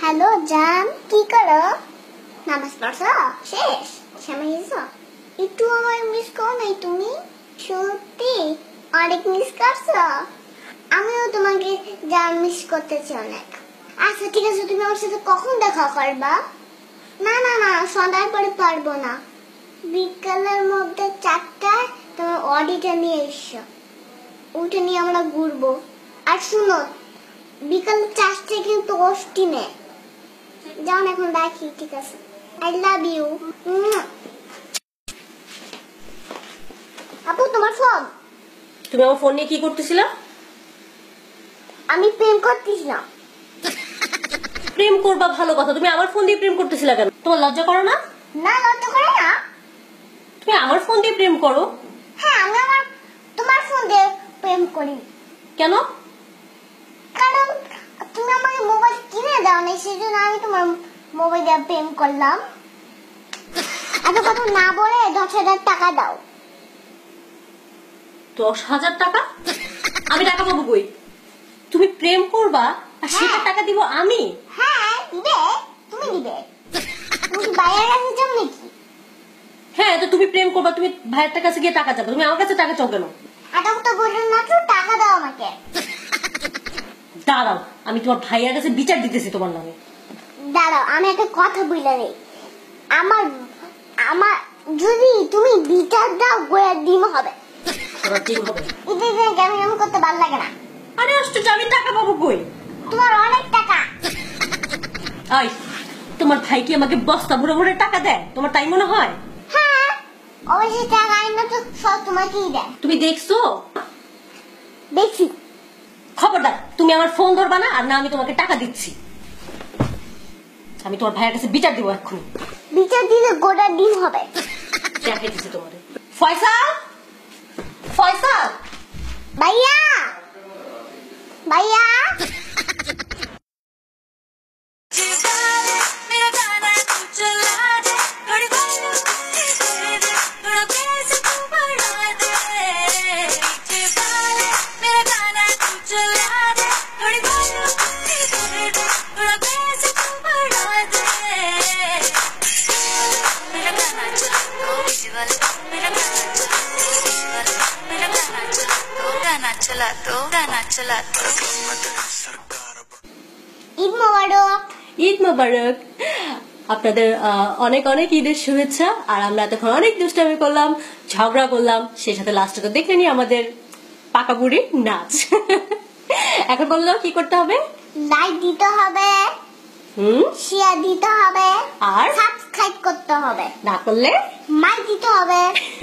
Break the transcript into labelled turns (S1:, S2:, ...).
S1: Hello, জান, কি করো? নামাজ পড়ছো? শেষ। সময় এসো একটু আমার মিস করো নাই তুমি? সত্যি? অনেক মিস করছ? আমিও তোমাকে জান মিস করতেছি অনেক। আচ্ছা ঠিক আছে, তুমি আমার সাথে কখন দেখা করবা? না না না, সন্ধ্যার পরে পারব না। বিকালের মধ্যে চারটায় তোমার অডিটা নিয়ে এসো। ওটা নিয়ে আমরা ঘুরবো। আর শুনো, বিকাল চারটে কিন্তু অষ্টি নেই। যাও এখন রাখি ঠিক আছে আই লাভ ইউ আপু তোমার ফোন
S2: তুমি আমার ফোন নিয়ে কি করতেছিলা?
S1: আমি প্রেম করতেছিলাম।
S2: প্রেম করবা ভালো কথা। তুমি আমার ফোন দিয়ে প্রেম করতেছিলা কেন? তোমার লজ্জা করো না?
S1: না লজ্জা করে না।
S2: তুমি আমার ফোন দিয়ে প্রেম করো?
S1: হ্যাঁ আমি আমার তোমার ফোন দিয়ে প্রেম করি।
S2: কেন
S1: কারণ তুমি আমাকে মোবাইল কিনে দাও না সেই জন্য আমি তোমার মোবাইল দিয়ে প্রেম করলাম। এত কথা না বলে দশ হাজার টাকা দাও।
S2: দশ হাজার টাকা? আমি টাকা পাবো কই? তুমি প্রেম করবা আর সেটা
S1: হ্যাঁ।
S2: টাকা দিব আমি?
S1: হ্যাঁ দিবে। তুমি দিবে। তুমি কি কাছে যাও নাকি?
S2: হ্যাঁ তো তুমি প্রেম করবা তুমি ভাইয়ের কাছে গিয়ে টাকা চাবে তুমি আমার কাছে টাকা চাও কেন?
S1: এটা তো বললেন না তো টাকা দাও আমাকে।
S2: দাঁড়াও আমি তোমার ভাইয়ের কাছে বিচার দিতেছি তোমার নামে।
S1: দাঁড়াও আমি একটা কথা বলে নেই। আমার আমার যদি তুমি বিচার দাও গোয়া ডিম হবে। করতে ভালো লাগে না।
S2: আরে আশ্চর্য আমি টাকা পাবো কই?
S1: তোমার অনেক টাকা।
S2: আই তোমার ভাই কি আমাকে বস্তা ভরে ভরে টাকা দেয়? তোমার তাই মনে হয়?
S1: হ্যাঁ অবশ্যই টাকা আইন তো সব তোমাকেই দেয়।
S2: তুমি দেখছ?
S1: দেখছি।
S2: খবরদার তুমি আমার ফোন ধরবা না আর না আমি তোমাকে টাকা দিচ্ছি। আমি তোমার ভাইয়ের কাছে বিচার দিব এক্ষুনি।
S1: বিচার দিলে গোটা ডিম হবে।
S2: দেখাইতেছি তোমার ফয়সাল? ফয়সাল?
S1: ভাইয়া? ভাইয়া?
S3: गाना चला तो
S1: ঈদ মোবারক
S2: ঈদ মোবারক আপনাদের আহ, অনেক অনেক ঈদের শুভেচ্ছা আর আমরা এতক্ষণ অনেক দুষ্টামি করলাম ঝগড়া করলাম সেই সাথে লাস্টে তো দেখলেনি আমাদের পাকা বুড়ি নাচ এখন বললো কি করতে হবে
S1: লাইক দিতে হবে
S2: হুম
S1: শেয়ার দিতে হবে
S2: আর
S1: সাবস্ক্রাইব করতে হবে
S2: না করলে
S1: মাই দিতে হবে